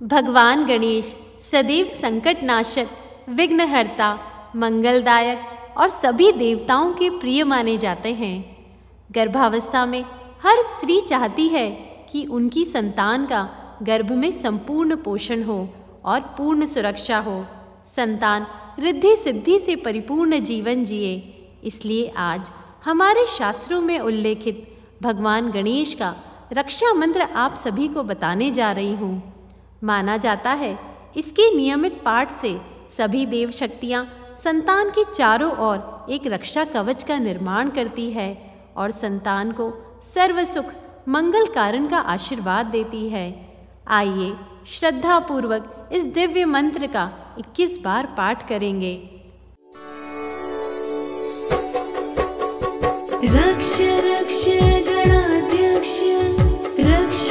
भगवान गणेश, सदैव संकट नाशक विघ्नहर्ता, मंगलदायक और सभी देवताओं के प्रिय माने जाते हैं। गर्भावस्था में हर स्त्री चाहती है कि उनकी संतान का गर्भ में संपूर्ण पोषण हो और पूर्ण सुरक्षा हो। संतान रिद्धि सिद्धि से परिपूर्ण जीवन जिए। इसलिए आज हमारे शास्त्रों में उल्लेखित भगवान गणेश का रक्षा मंत्र आप सभी को बताने जा रही हूँ। माना जाता है। इसके नियमित पाठ से सभी देव शक्तियाँ संतान के चारों ओर एक रक्षा कवच का निर्माण करती है और संतान को सर्व सुख मंगल कारण का आशीर्वाद देती है। आइए श्रद्धा पूर्वक इस दिव्य मंत्र का 21 बार पाठ करेंगे। रक्ष रक्ष, गणाध्यक्ष, रक्ष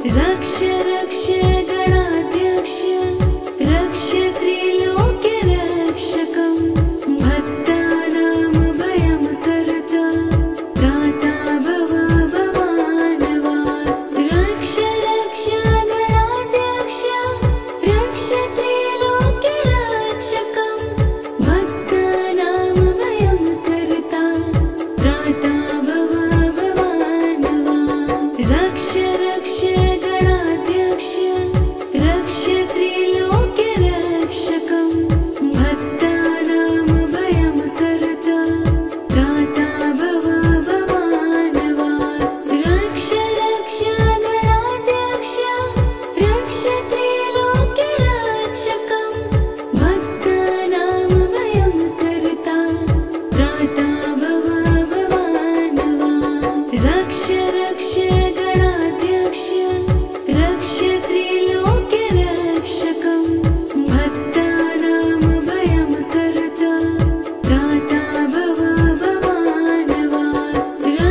Seduction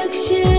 affection.